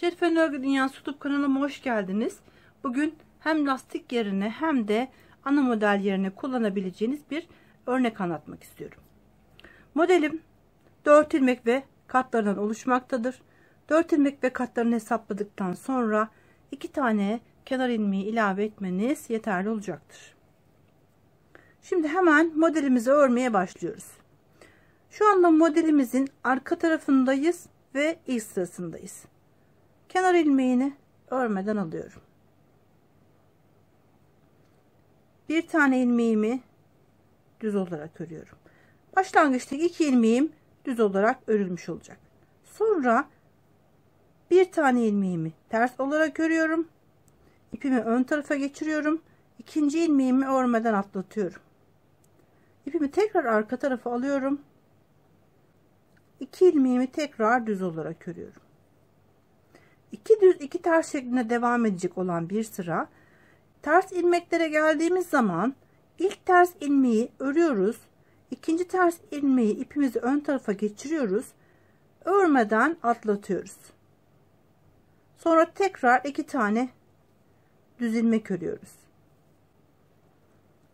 Şerife Örgü Dünyası YouTube kanalıma hoş geldiniz. Bugün hem lastik yerine hem de ana model yerine kullanabileceğiniz bir örnek anlatmak istiyorum. Modelim 4 ilmek ve katlarından oluşmaktadır. 4 ilmek ve katlarını hesapladıktan sonra 2 tane kenar ilmeği ilave etmeniz yeterli olacaktır. Şimdi hemen modelimizi örmeye başlıyoruz. Şu anda modelimizin arka tarafındayız ve ilk sırasındayız. Kenar ilmeğini örmeden alıyorum. Bir tane ilmeğimi düz olarak örüyorum. Başlangıçta iki ilmeğim düz olarak örülmüş olacak. Sonra bir tane ilmeğimi ters olarak örüyorum. İpimi ön tarafa geçiriyorum. İkinci ilmeğimi örmeden atlatıyorum. İpimi tekrar arka tarafa alıyorum. İki ilmeğimi tekrar düz olarak örüyorum. İki düz iki ters şeklinde devam edecek olan bir sıra ters ilmeklere geldiğimiz zaman ilk ters ilmeği örüyoruz. İkinci ters ilmeği ipimizi ön tarafa geçiriyoruz. Örmeden atlatıyoruz. Sonra tekrar iki tane düz ilmek örüyoruz.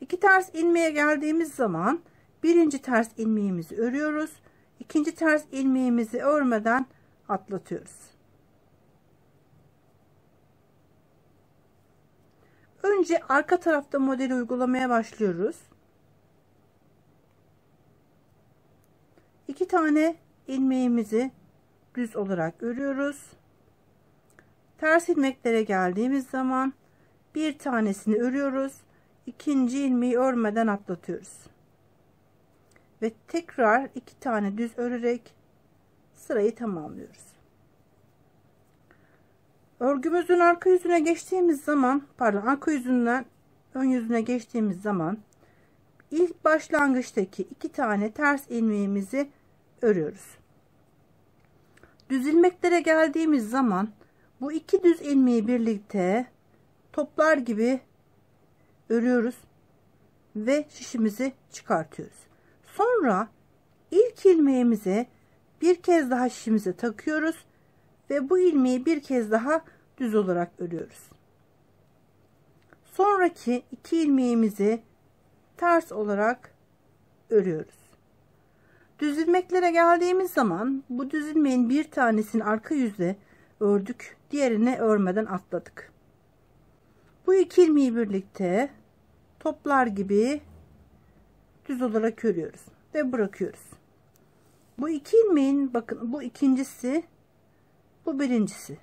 İki ters ilmeğe geldiğimiz zaman birinci ters ilmeğimizi örüyoruz. İkinci ters ilmeğimizi örmeden atlatıyoruz. Önce arka tarafta modeli uygulamaya başlıyoruz. İki tane ilmeğimizi düz olarak örüyoruz. Ters ilmeklere geldiğimiz zaman bir tanesini örüyoruz. İkinci ilmeği örmeden atlatıyoruz. Ve tekrar iki tane düz örerek sırayı tamamlıyoruz. Örgümüzün arka yüzüne geçtiğimiz zaman pardon arka yüzünden ön yüzüne geçtiğimiz zaman ilk başlangıçtaki iki tane ters ilmeğimizi örüyoruz. Düz ilmeklere geldiğimiz zaman bu iki düz ilmeği birlikte toplar gibi örüyoruz ve şişimizi çıkartıyoruz. Sonra ilk ilmeğimize bir kez daha şişimize takıyoruz ve bu ilmeği bir kez daha düz olarak örüyoruz. Sonraki iki ilmeğimizi ters olarak örüyoruz. Düz ilmeklere geldiğimiz zaman bu düz ilmeğin bir tanesini arka yüzde ördük. Diğerini örmeden atladık. Bu iki ilmeği birlikte toplar gibi düz olarak örüyoruz ve bırakıyoruz. Bu iki ilmeğin bakın bu ikincisi bu birincisi.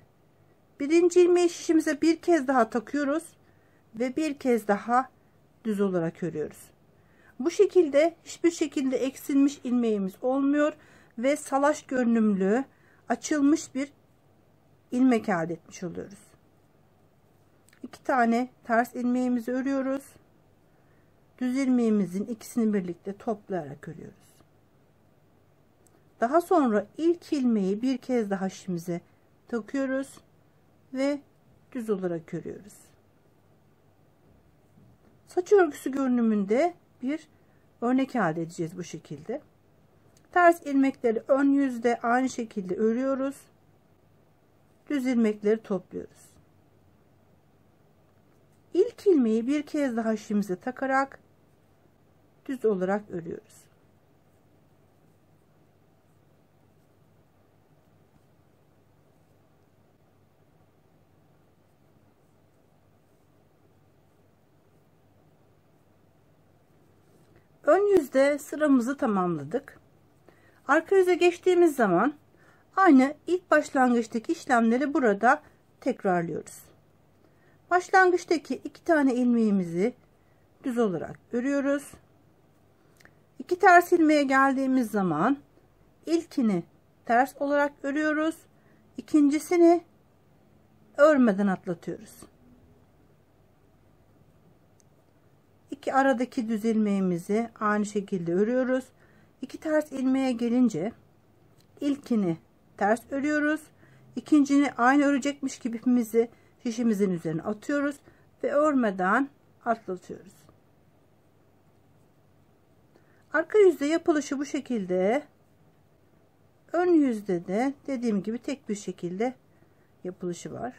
Birinci ilmeği şişimize bir kez daha takıyoruz ve bir kez daha düz olarak örüyoruz. Bu şekilde hiçbir şekilde eksilmiş ilmeğimiz olmuyor ve salaş görünümlü açılmış bir ilmek elde etmiş oluyoruz. İki tane ters ilmeğimizi örüyoruz. Düz ilmeğimizin ikisini birlikte toplayarak örüyoruz. Daha sonra ilk ilmeği bir kez daha şişimize takıyoruz ve düz olarak örüyoruz. Saç örgüsü görünümünde bir örnek elde edeceğiz bu şekilde. Ters ilmekleri ön yüzde aynı şekilde örüyoruz. Düz ilmekleri topluyoruz. İlk ilmeği bir kez daha şişimize takarak düz olarak örüyoruz. Ön yüzde sıramızı tamamladık. Arka yüze geçtiğimiz zaman aynı ilk başlangıçtaki işlemleri burada tekrarlıyoruz. Başlangıçtaki iki tane ilmeğimizi düz olarak örüyoruz. İki ters ilmeğe geldiğimiz zaman ilkini ters olarak örüyoruz. İkincisini örmeden atlatıyoruz. İki aradaki düz ilmeğimizi aynı şekilde örüyoruz. İki ters ilmeğe gelince ilkini ters örüyoruz. İkincini aynı örecekmiş gibi ipimizi şişimizin üzerine atıyoruz ve örmeden atlatıyoruz. Arka yüzde yapılışı bu şekilde. Ön yüzde de dediğim gibi tek bir şekilde yapılışı var.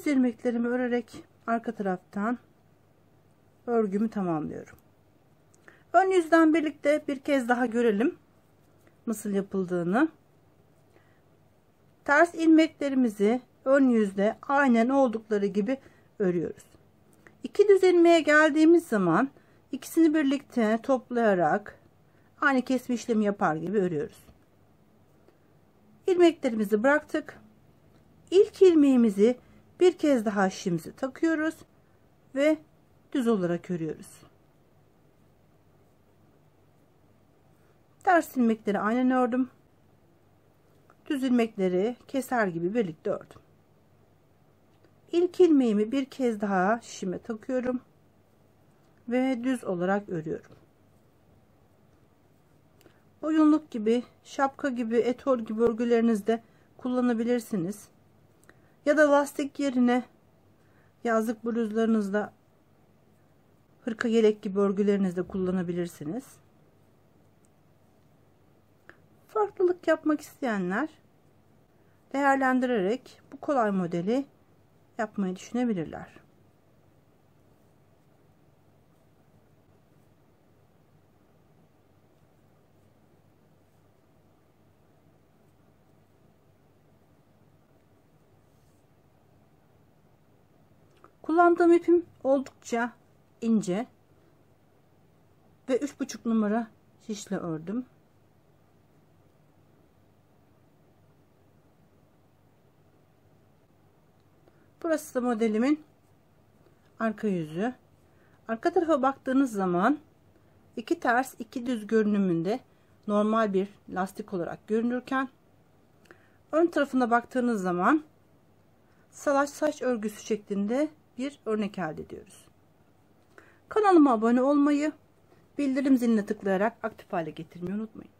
Düz ilmeklerimi örerek arka taraftan örgümü tamamlıyorum. Ön yüzden birlikte bir kez daha görelim nasıl yapıldığını. Ters ilmeklerimizi ön yüzde aynen oldukları gibi örüyoruz. İki düz ilmeğe geldiğimiz zaman ikisini birlikte toplayarak aynı kesme işlemi yapar gibi örüyoruz. İlmeklerimizi bıraktık. İlk ilmeğimizi bir kez daha şişimizi takıyoruz ve düz olarak örüyoruz. Ters ilmekleri aynen ördüm. Düz ilmekleri keser gibi birlikte ördüm. İlk ilmeğimi bir kez daha şişime takıyorum ve düz olarak örüyorum. Boyunluk gibi, şapka gibi, etol gibi örgülerinizde kullanabilirsiniz. Ya da lastik yerine yazlık bluzlarınızda hırka yelek gibi örgülerinizde kullanabilirsiniz. Farklılık yapmak isteyenler değerlendirerek bu kolay modeli yapmayı düşünebilirler. Kullandığım ipim oldukça ince ve 3,5 numara şişle ördüm. Burası da modelimin arka yüzü. Arka tarafa baktığınız zaman iki ters iki düz görünümünde normal bir lastik olarak görünürken ön tarafına baktığınız zaman salaş saç örgüsü şeklinde bir örnek elde ediyoruz. Kanalıma abone olmayı, bildirim ziline tıklayarak aktif hale getirmeyi unutmayın.